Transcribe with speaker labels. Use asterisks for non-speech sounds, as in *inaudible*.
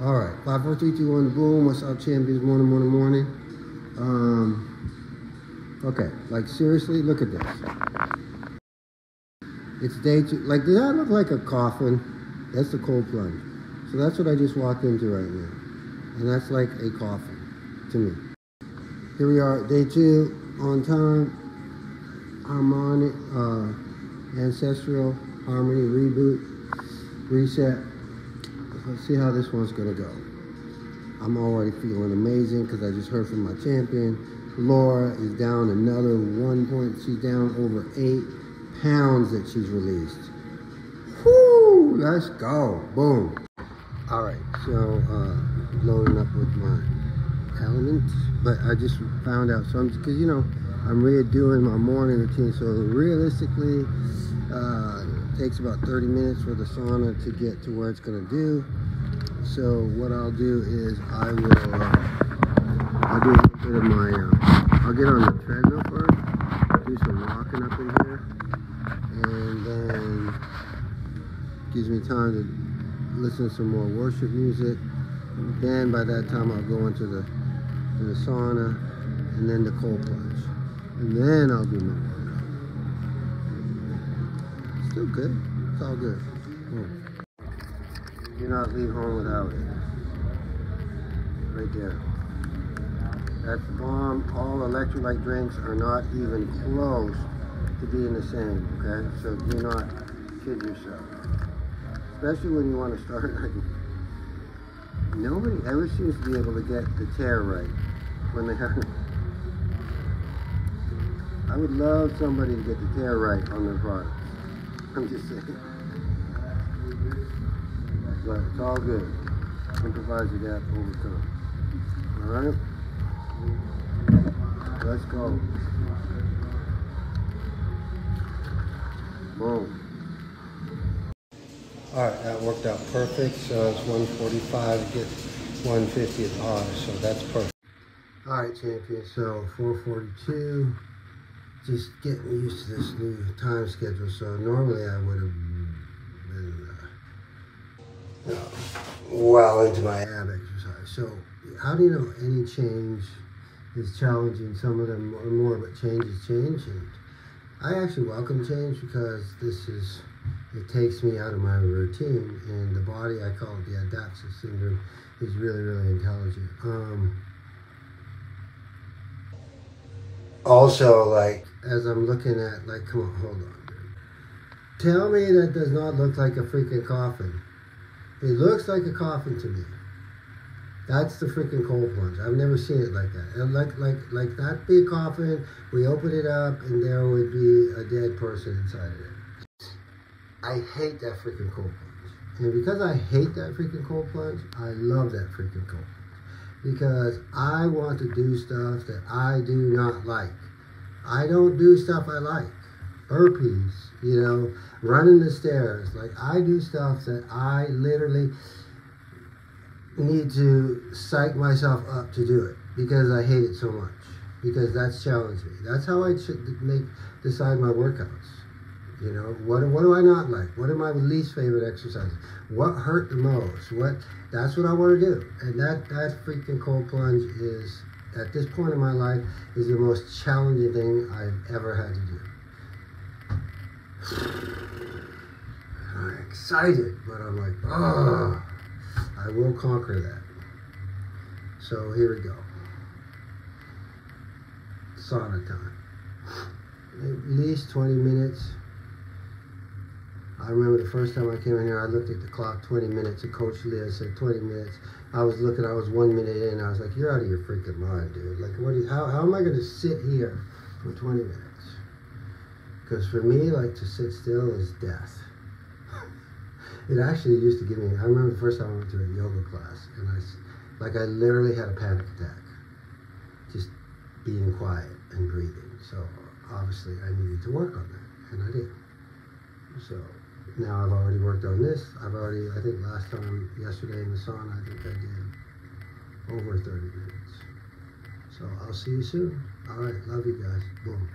Speaker 1: All right, five, four, three, two, one, boom. What's up, champions? Morning, morning, morning. Um, okay, like seriously, look at this. It's day two. Like, does that look like a coffin? That's the cold plunge. So that's what I just walked into right now, and that's like a coffin to me. Here we are, day two, on time, harmonic, uh, ancestral harmony reboot, reset. Let's see how this one's gonna go. I'm already feeling amazing because I just heard from my champion. Laura is down another one point. She's down over eight pounds that she's released. Whoo! Let's go. Boom. All right, so uh, loading up with my elements, but I just found out. So I'm because you know I'm redoing my morning routine. So realistically, uh, it takes about 30 minutes for the sauna to get to where it's gonna do. So what I'll do is I will, uh, I'll do a little bit of my, uh, I'll get on the treadmill first, do some walking up in here, and then gives me time to listen to some more worship music. Then by that time I'll go into the, the sauna, and then the cold plunge. And then I'll do my workout. Still good. It's all good. Do not leave home without it. Right there. That's bomb. All electrolyte drinks are not even close to being the same, okay? So do not kid yourself. Especially when you want to start, *laughs* nobody ever seems to be able to get the tear right when they have, *laughs* I would love somebody to get the tear right on their products. *laughs* I'm just saying but it's all good. Improvise adapt overcome. Alright? Let's go. Boom. Alright, that worked out perfect. So it's 145 get 150 at R, so that's perfect. Alright, champion, so 442. Just getting used to this new time schedule. So normally I would have well into my ab exercise. So how do you know any change is challenging? Some of them are more, but change is change. And I actually welcome change because this is, it takes me out of my routine. And the body, I call it the adaptive syndrome, is really, really intelligent. Um, also, like, as I'm looking at, like, come on, hold on. Tell me that does not look like a freaking coffin. It looks like a coffin to me. That's the freaking cold plunge. I've never seen it like that. And like like like that big coffin, we open it up and there would be a dead person inside of it. I hate that freaking cold plunge. And because I hate that freaking cold plunge, I love that freaking cold plunge. Because I want to do stuff that I do not like. I don't do stuff I like burpees, you know, running the stairs. Like I do stuff that I literally need to psych myself up to do it because I hate it so much. Because that's challenged me. That's how I should make decide my workouts. You know, what what do I not like? What are my least favorite exercises? What hurt the most? What that's what I want to do. And that that freaking cold plunge is at this point in my life is the most challenging thing I've ever had to do. I'm excited, but I'm like, oh, I will conquer that. So here we go. Sauna time. At least 20 minutes. I remember the first time I came in here, I looked at the clock, 20 minutes, and Coach Leah said 20 minutes. I was looking, I was one minute in, I was like, you're out of your freaking mind, dude. Like, what? You, how, how am I going to sit here for 20 minutes? Because for me, like to sit still is death. *laughs* it actually used to give me. I remember the first time I went to a yoga class, and I, like, I literally had a panic attack, just being quiet and breathing. So obviously, I needed to work on that, and I did. So now I've already worked on this. I've already, I think last time, yesterday in the sauna, I think I did over 30 minutes. So I'll see you soon. All right, love you guys. Boom.